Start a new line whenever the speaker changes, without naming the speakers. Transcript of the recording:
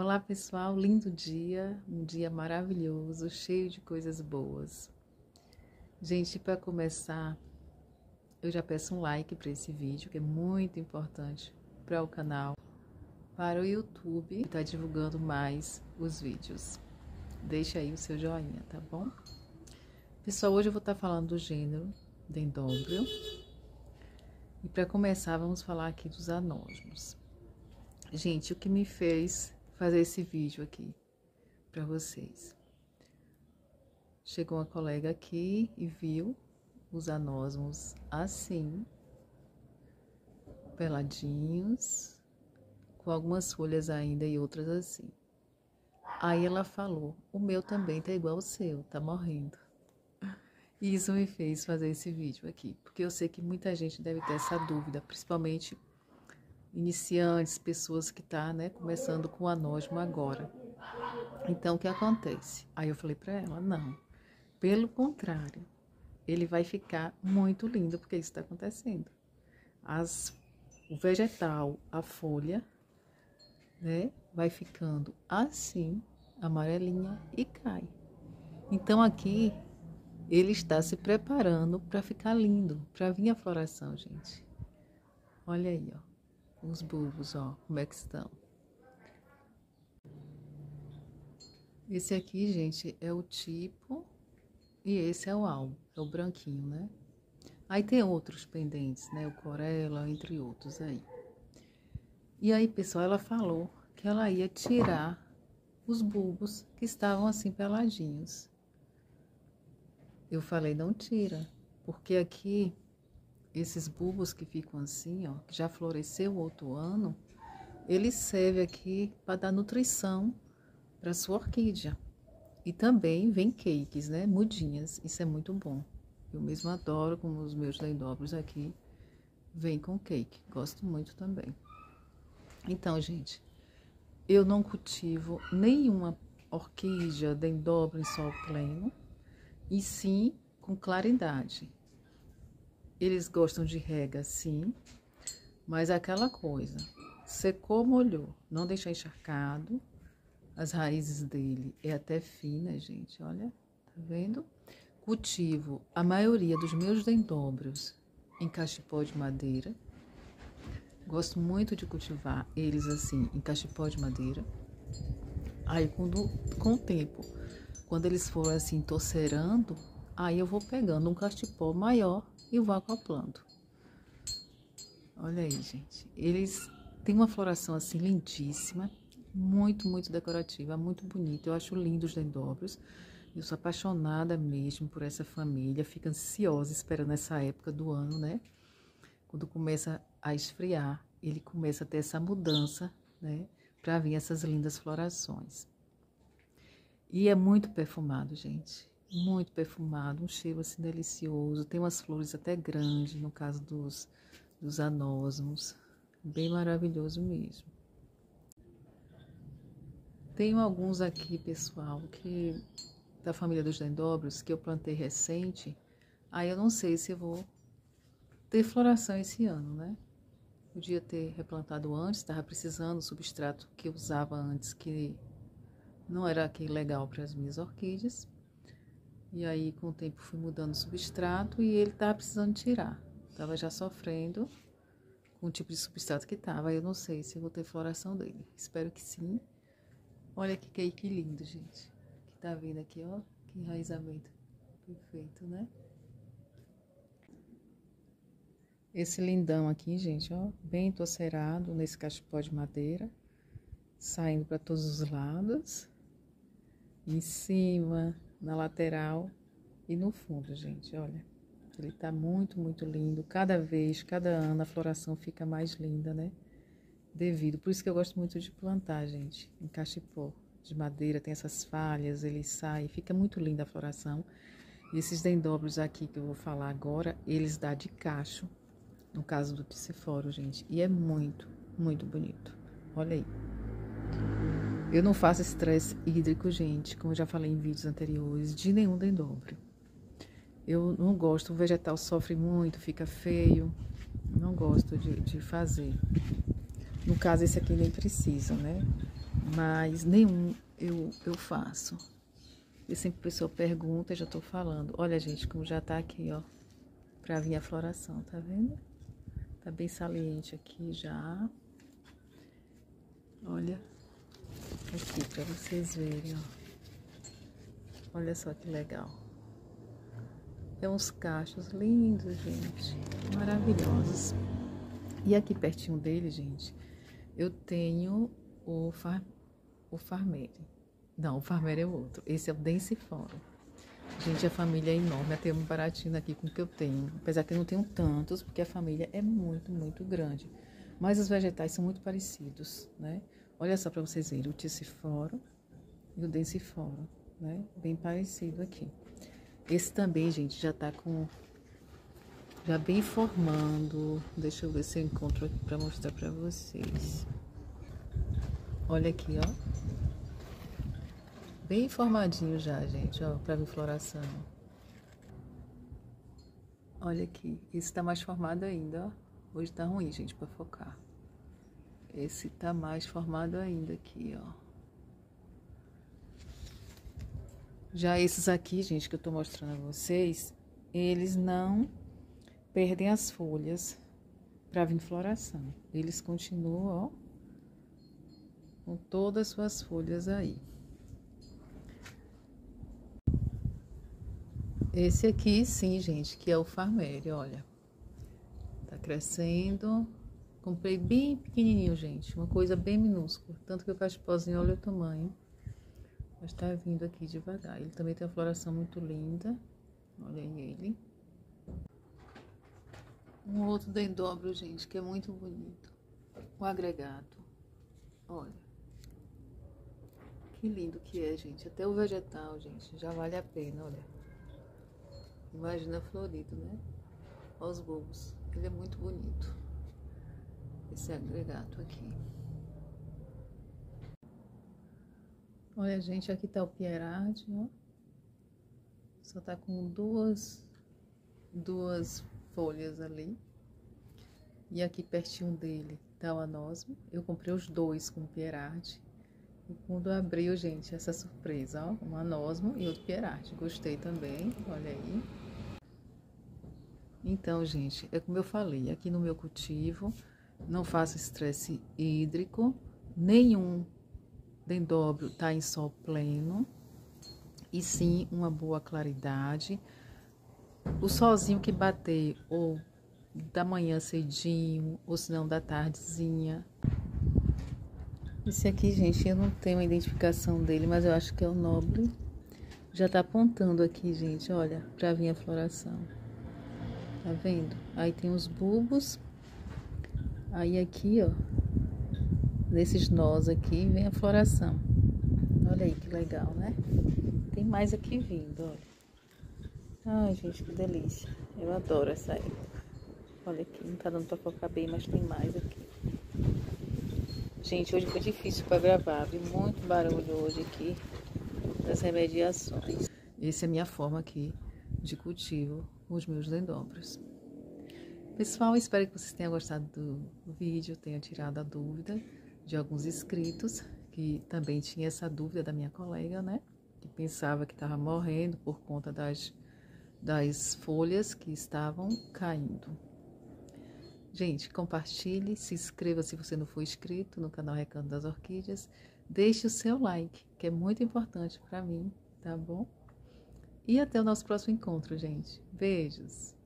Olá pessoal, lindo dia, um dia maravilhoso, cheio de coisas boas. Gente, para começar, eu já peço um like para esse vídeo, que é muito importante para o canal, para o YouTube, que está divulgando mais os vídeos. Deixa aí o seu joinha, tá bom? Pessoal, hoje eu vou estar tá falando do gênero dendróbio. E para começar, vamos falar aqui dos anósmos. Gente, o que me fez fazer esse vídeo aqui para vocês. Chegou uma colega aqui e viu os anósmos assim, peladinhos, com algumas folhas ainda e outras assim. Aí ela falou: O meu também tá igual ao seu, tá morrendo. E isso me fez fazer esse vídeo aqui, porque eu sei que muita gente deve ter essa dúvida, principalmente iniciantes, pessoas que estão tá, né, começando com o anósmo agora. Então, o que acontece? Aí eu falei para ela, não, pelo contrário, ele vai ficar muito lindo, porque isso está acontecendo. As, o vegetal, a folha, né, vai ficando assim, amarelinha e cai. Então, aqui, ele está se preparando para ficar lindo, para vir a floração, gente. Olha aí, ó os bulbos, ó, como é que estão. Esse aqui, gente, é o tipo e esse é o alvo, é o branquinho, né? Aí tem outros pendentes, né? O corela, entre outros aí. E aí, pessoal, ela falou que ela ia tirar os bulbos que estavam assim peladinhos. Eu falei, não tira, porque aqui esses bulbos que ficam assim, ó, que já floresceu outro ano, ele serve aqui para dar nutrição para sua orquídea. E também vem cakes, né? Mudinhas. Isso é muito bom. Eu mesmo adoro, como os meus lendobros aqui, vem com cake. Gosto muito também. Então, gente, eu não cultivo nenhuma orquídea dendobro em sol pleno, e sim com claridade. Eles gostam de rega, sim, mas aquela coisa, secou, molhou, não deixar encharcado. As raízes dele é até fina, gente, olha, tá vendo? Cultivo a maioria dos meus dendróbios em cachepó de madeira. Gosto muito de cultivar eles assim, em cachepó de madeira. Aí, quando, com o tempo, quando eles forem assim, torcerando, aí eu vou pegando um cachepó maior e vou acoplando. Olha aí, gente. Eles têm uma floração assim lindíssima, muito, muito decorativa, muito bonita. Eu acho lindo os dendróbios. Eu sou apaixonada mesmo por essa família, fico ansiosa esperando essa época do ano, né? Quando começa a esfriar, ele começa a ter essa mudança, né? Para vir essas lindas florações. E é muito perfumado, gente muito perfumado, um cheiro assim delicioso. Tem umas flores até grandes, no caso dos, dos anósmos. Bem maravilhoso mesmo. Tenho alguns aqui, pessoal, que da família dos dendróbios, que eu plantei recente. Aí eu não sei se eu vou ter floração esse ano, né? Podia ter replantado antes, estava precisando do substrato que eu usava antes, que não era aquele legal para as minhas orquídeas. E aí, com o tempo, fui mudando o substrato e ele tava precisando tirar. Tava já sofrendo com o tipo de substrato que tava. Eu não sei se vou ter floração dele. Espero que sim. Olha que cake lindo, gente. Que tá vindo aqui, ó. Que enraizamento perfeito, né? Esse lindão aqui, gente, ó. Bem torcerado nesse cachepó de madeira. Saindo para todos os lados. Em cima, na lateral e no fundo, gente, olha. Ele tá muito, muito lindo. Cada vez, cada ano, a floração fica mais linda, né? Devido. Por isso que eu gosto muito de plantar, gente, em cachepô de madeira, tem essas falhas, ele sai, fica muito linda a floração. E esses dendróbios aqui que eu vou falar agora, eles dá de cacho, no caso do psiforo, gente. E é muito, muito bonito. Olha aí. Eu não faço estresse hídrico, gente, como eu já falei em vídeos anteriores, de nenhum dendróbio. Eu não gosto, o vegetal sofre muito, fica feio. Não gosto de, de fazer. No caso, esse aqui nem precisa, né? mas nenhum eu, eu faço. E sempre a pessoa pergunta, eu já tô falando. Olha, gente, como já tá aqui, ó, pra vir a floração, tá vendo? Tá bem saliente aqui já. Olha, aqui pra vocês verem, ó. Olha só que legal. É uns cachos lindos, gente. Maravilhosos. E aqui pertinho dele, gente, eu tenho o, far, o Farmere. Não, o Farmere é outro. Esse é o Densiforo. Gente, a família é enorme. Até um baratinho aqui com o que eu tenho. Apesar que eu não tenho tantos, porque a família é muito, muito grande. Mas os vegetais são muito parecidos, né? Olha só para vocês verem, o Tissiforo e o Densiforo, né? Bem parecido aqui. Esse também, gente, já tá com... Já bem formando. Deixa eu ver se eu encontro aqui pra mostrar pra vocês. Olha aqui, ó. Bem formadinho já, gente, ó, pra vir floração. Olha aqui, esse tá mais formado ainda, ó. Hoje tá ruim, gente, pra focar. Esse tá mais formado ainda aqui, ó. Já esses aqui, gente, que eu tô mostrando a vocês, eles não perdem as folhas para vir floração. Eles continuam, ó, com todas as suas folhas aí. Esse aqui, sim, gente, que é o farmério, olha. Tá crescendo. Comprei bem pequenininho, gente, uma coisa bem minúscula. Tanto que o cachipozinho, olha o tamanho. Mas tá vindo aqui devagar. Ele também tem uma floração muito linda. Olha ele. Um outro dendróbio, gente, que é muito bonito. O agregado. Olha. Que lindo que é, gente. Até o vegetal, gente, já vale a pena, olha. Imagina florido, né? Olha os bulbos. Ele é muito bonito. Esse agregado aqui. Olha, gente, aqui tá o Pierard, ó. Só tá com duas, duas folhas ali. E aqui pertinho dele tá o anosmo. Eu comprei os dois com o Pierard. E quando abriu, gente, essa surpresa, ó. Um anosmo e outro Pierard. Gostei também, olha aí. Então, gente, é como eu falei, aqui no meu cultivo, não faço estresse hídrico, nenhum dendróbio está em sol pleno, e sim uma boa claridade. O solzinho que bater, ou da manhã cedinho, ou se não da tardezinha. Esse aqui, gente, eu não tenho a identificação dele, mas eu acho que é o nobre. Já tá apontando aqui, gente, olha, pra vir a floração. Tá vendo? Aí tem os bulbos. Aí aqui, ó, nesses nós aqui vem a floração. Olha aí que legal, né? Tem mais aqui vindo, olha. Ai, gente, que delícia. Eu adoro essa época. Olha aqui, não tá dando pra focar bem, mas tem mais aqui. Gente, hoje foi difícil para gravar, vi muito barulho hoje aqui das remediações. Essa é a minha forma aqui de cultivo os meus dendróbios. Pessoal, espero que vocês tenham gostado do vídeo, tenham tirado a dúvida de alguns inscritos, que também tinha essa dúvida da minha colega, né? Que pensava que estava morrendo por conta das, das folhas que estavam caindo. Gente, compartilhe, se inscreva se você não for inscrito no canal Recanto das Orquídeas. Deixe o seu like, que é muito importante para mim, tá bom? E até o nosso próximo encontro, gente. Beijos!